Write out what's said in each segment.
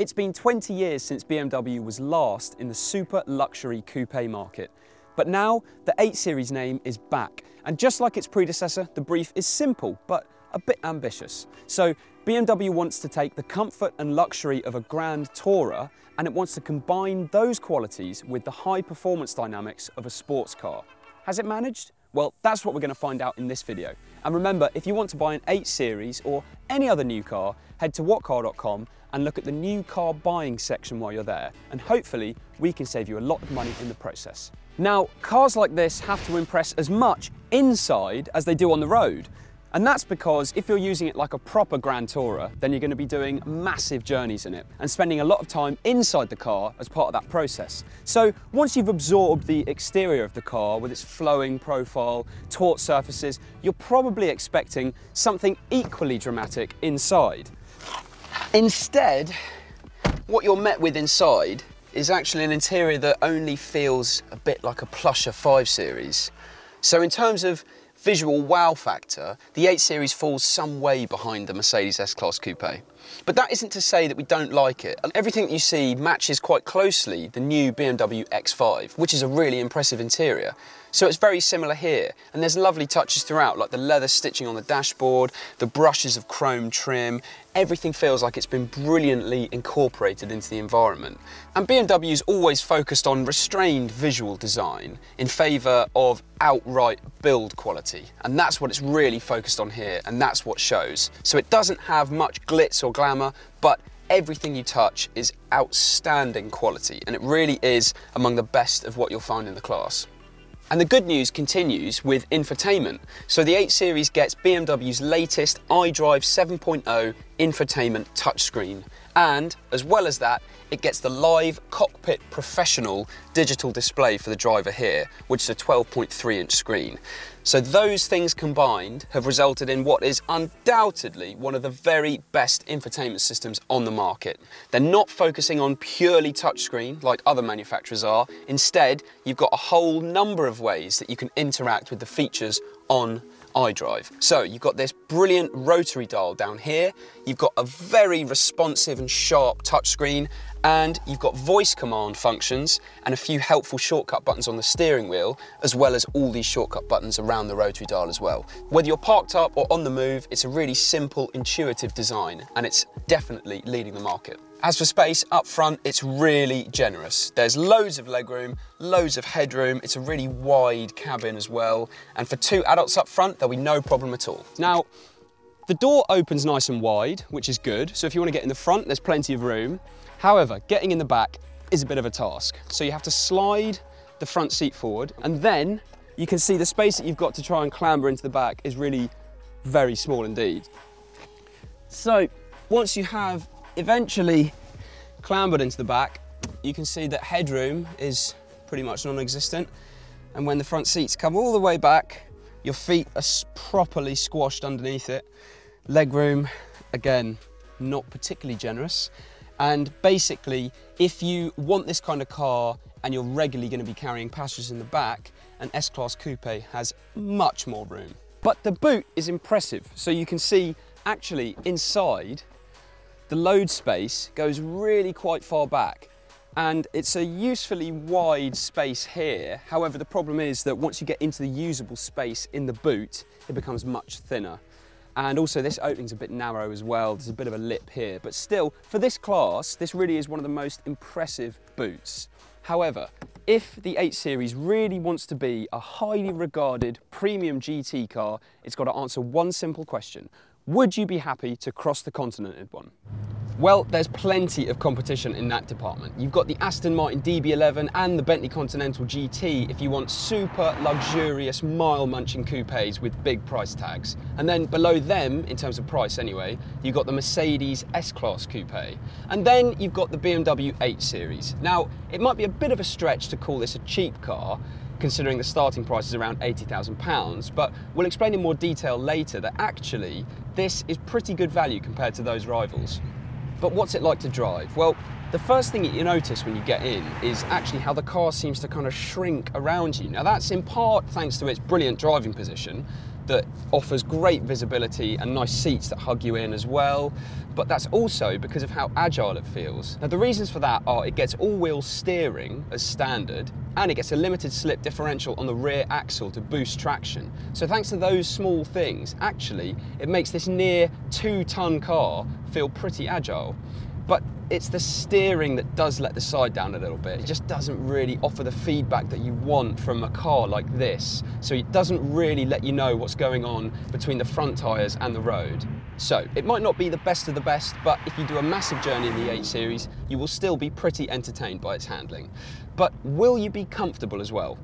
It's been 20 years since BMW was last in the super luxury coupe market. But now the 8 Series name is back. And just like its predecessor, the brief is simple, but a bit ambitious. So BMW wants to take the comfort and luxury of a Grand Tourer and it wants to combine those qualities with the high performance dynamics of a sports car. Has it managed? Well, that's what we're going to find out in this video. And remember, if you want to buy an 8 Series or any other new car, head to whatcar.com and look at the new car buying section while you're there, and hopefully we can save you a lot of money in the process. Now, cars like this have to impress as much inside as they do on the road. And that's because if you're using it like a proper Grand Tourer, then you're going to be doing massive journeys in it and spending a lot of time inside the car as part of that process. So once you've absorbed the exterior of the car with its flowing profile, taut surfaces, you're probably expecting something equally dramatic inside. Instead, what you're met with inside is actually an interior that only feels a bit like a plusher 5 Series. So in terms of visual wow factor, the 8 Series falls some way behind the Mercedes S-Class Coupe. But that isn't to say that we don't like it. Everything that you see matches quite closely the new BMW X5, which is a really impressive interior. So it's very similar here, and there's lovely touches throughout, like the leather stitching on the dashboard, the brushes of chrome trim, everything feels like it's been brilliantly incorporated into the environment. And BMW's always focused on restrained visual design in favour of outright build quality, and that's what it's really focused on here, and that's what shows. So it doesn't have much glitz or glamour, but everything you touch is outstanding quality, and it really is among the best of what you'll find in the class. And the good news continues with infotainment. So the 8 Series gets BMW's latest iDrive 7.0 infotainment touchscreen. And as well as that, it gets the live cockpit professional digital display for the driver here, which is a 12.3 inch screen. So those things combined have resulted in what is undoubtedly one of the very best infotainment systems on the market. They're not focusing on purely touchscreen like other manufacturers are. Instead, you've got a whole number of ways that you can interact with the features on iDrive. So you've got this brilliant rotary dial down here, you've got a very responsive and sharp touchscreen, and you've got voice command functions and a few helpful shortcut buttons on the steering wheel, as well as all these shortcut buttons around the rotary dial as well. Whether you're parked up or on the move, it's a really simple, intuitive design, and it's definitely leading the market. As for space, up front, it's really generous. There's loads of legroom, loads of headroom. It's a really wide cabin as well. And for two adults up front, there'll be no problem at all. Now, the door opens nice and wide, which is good. So if you want to get in the front, there's plenty of room. However, getting in the back is a bit of a task. So you have to slide the front seat forward and then you can see the space that you've got to try and clamber into the back is really very small indeed. So once you have eventually clambered into the back, you can see that headroom is pretty much non-existent. And when the front seats come all the way back, your feet are properly squashed underneath it. Legroom, again, not particularly generous. And basically, if you want this kind of car and you're regularly going to be carrying passengers in the back, an S-Class Coupe has much more room. But the boot is impressive. So you can see actually inside the load space goes really quite far back and it's a usefully wide space here. However, the problem is that once you get into the usable space in the boot, it becomes much thinner. And also this opening's a bit narrow as well. There's a bit of a lip here, but still for this class, this really is one of the most impressive boots. However, if the 8 Series really wants to be a highly regarded premium GT car, it's got to answer one simple question. Would you be happy to cross the continent in one? Well, there's plenty of competition in that department. You've got the Aston Martin DB11 and the Bentley Continental GT if you want super luxurious mile-munching coupes with big price tags. And then below them, in terms of price anyway, you've got the Mercedes S-Class Coupe. And then you've got the BMW 8 Series. Now, it might be a bit of a stretch to call this a cheap car, considering the starting price is around £80,000, but we'll explain in more detail later that actually this is pretty good value compared to those rivals. But what's it like to drive? Well, the first thing that you notice when you get in is actually how the car seems to kind of shrink around you. Now that's in part thanks to its brilliant driving position, that offers great visibility and nice seats that hug you in as well. But that's also because of how agile it feels. Now the reasons for that are it gets all-wheel steering as standard and it gets a limited slip differential on the rear axle to boost traction. So thanks to those small things, actually, it makes this near two ton car feel pretty agile. But it's the steering that does let the side down a little bit. It just doesn't really offer the feedback that you want from a car like this. So it doesn't really let you know what's going on between the front tyres and the road. So it might not be the best of the best, but if you do a massive journey in the 8 Series, you will still be pretty entertained by its handling. But will you be comfortable as well?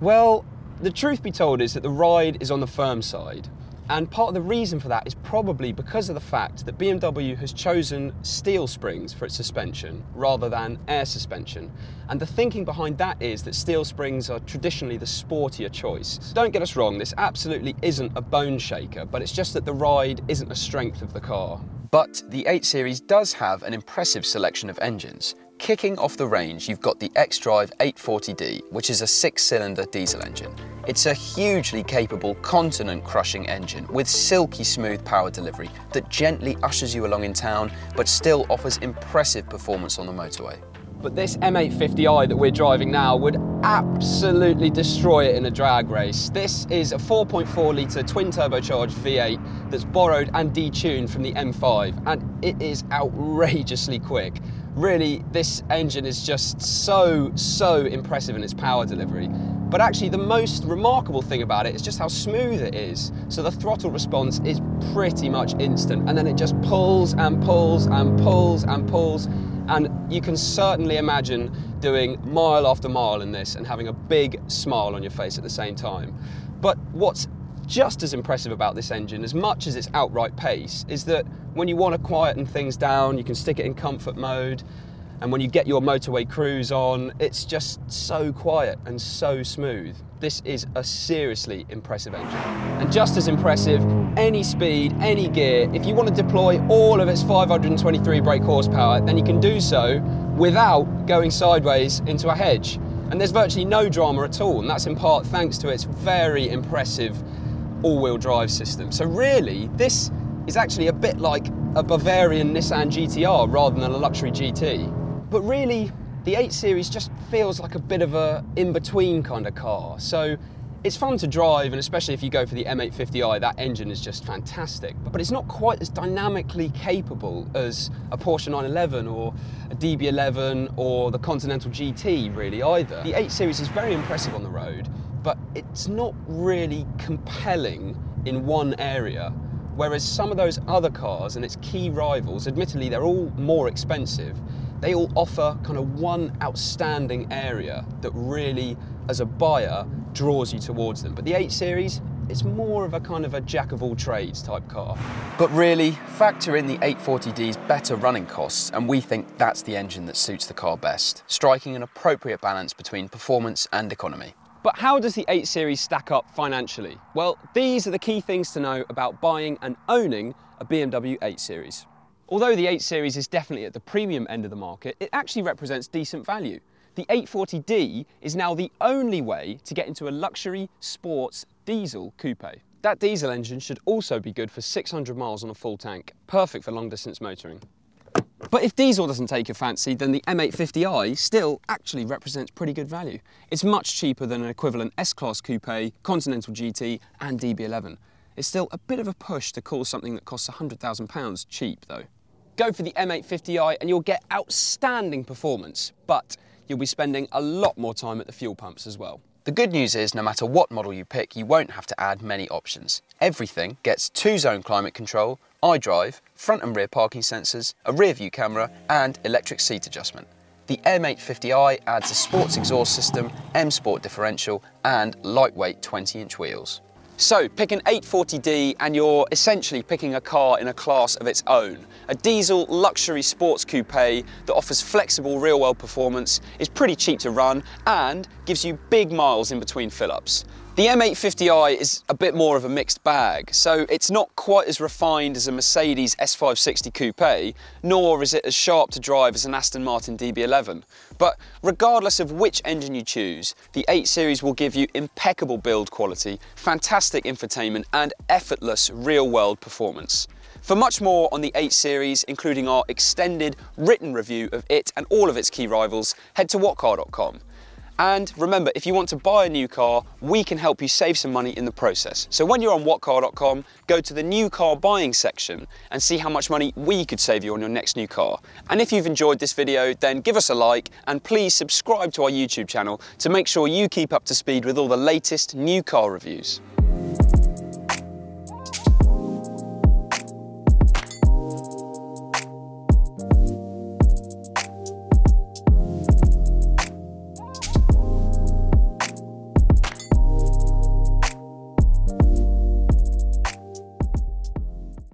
Well, the truth be told is that the ride is on the firm side. And part of the reason for that is probably because of the fact that BMW has chosen steel springs for its suspension rather than air suspension. And the thinking behind that is that steel springs are traditionally the sportier choice. Don't get us wrong, this absolutely isn't a bone shaker, but it's just that the ride isn't a strength of the car. But the 8 Series does have an impressive selection of engines. Kicking off the range, you've got the xDrive 840D, which is a six-cylinder diesel engine. It's a hugely capable continent-crushing engine with silky smooth power delivery that gently ushers you along in town, but still offers impressive performance on the motorway. But this M850i that we're driving now would absolutely destroy it in a drag race. This is a 4.4 litre twin turbocharged V8 that's borrowed and detuned from the M5 and it is outrageously quick. Really, this engine is just so, so impressive in its power delivery. But actually the most remarkable thing about it is just how smooth it is. So the throttle response is pretty much instant and then it just pulls and pulls and pulls and pulls and you can certainly imagine doing mile after mile in this and having a big smile on your face at the same time. But what's just as impressive about this engine, as much as its outright pace, is that when you want to quieten things down, you can stick it in comfort mode. And when you get your motorway cruise on, it's just so quiet and so smooth. This is a seriously impressive engine. And just as impressive, any speed, any gear, if you want to deploy all of its 523 brake horsepower, then you can do so without going sideways into a hedge. And there's virtually no drama at all, and that's in part thanks to its very impressive all-wheel drive system. So really, this is actually a bit like a Bavarian Nissan GTR rather than a luxury GT. But really, the 8 Series just feels like a bit of a in-between kind of car. So it's fun to drive, and especially if you go for the M850i, that engine is just fantastic. But it's not quite as dynamically capable as a Porsche 911 or a DB11 or the Continental GT, really, either. The 8 Series is very impressive on the road, but it's not really compelling in one area. Whereas some of those other cars and its key rivals, admittedly, they're all more expensive, they all offer kind of one outstanding area that really, as a buyer, draws you towards them. But the 8 Series, it's more of a kind of a jack of all trades type car. But really, factor in the 840D's better running costs, and we think that's the engine that suits the car best, striking an appropriate balance between performance and economy. But how does the 8 Series stack up financially? Well, these are the key things to know about buying and owning a BMW 8 Series. Although the 8 Series is definitely at the premium end of the market, it actually represents decent value. The 840D is now the only way to get into a luxury sports diesel coupe. That diesel engine should also be good for 600 miles on a full tank, perfect for long distance motoring. But if diesel doesn't take your fancy, then the M850i still actually represents pretty good value. It's much cheaper than an equivalent S-Class coupe, Continental GT and DB11. It's still a bit of a push to call something that costs £100,000 cheap though. Go for the M850i and you'll get outstanding performance, but you'll be spending a lot more time at the fuel pumps as well. The good news is no matter what model you pick, you won't have to add many options. Everything gets two-zone climate control, iDrive, front and rear parking sensors, a rear view camera and electric seat adjustment. The M850i adds a sports exhaust system, M Sport differential and lightweight 20-inch wheels. So pick an 840D and you're essentially picking a car in a class of its own. A diesel luxury sports coupe that offers flexible real-world performance, is pretty cheap to run and gives you big miles in between fill-ups. The M850i is a bit more of a mixed bag, so it's not quite as refined as a Mercedes S560 Coupe, nor is it as sharp to drive as an Aston Martin DB11. But regardless of which engine you choose, the 8 Series will give you impeccable build quality, fantastic infotainment and effortless real-world performance. For much more on the 8 Series, including our extended written review of it and all of its key rivals, head to whatcar.com. And remember, if you want to buy a new car, we can help you save some money in the process. So when you're on whatcar.com, go to the new car buying section and see how much money we could save you on your next new car. And if you've enjoyed this video, then give us a like and please subscribe to our YouTube channel to make sure you keep up to speed with all the latest new car reviews.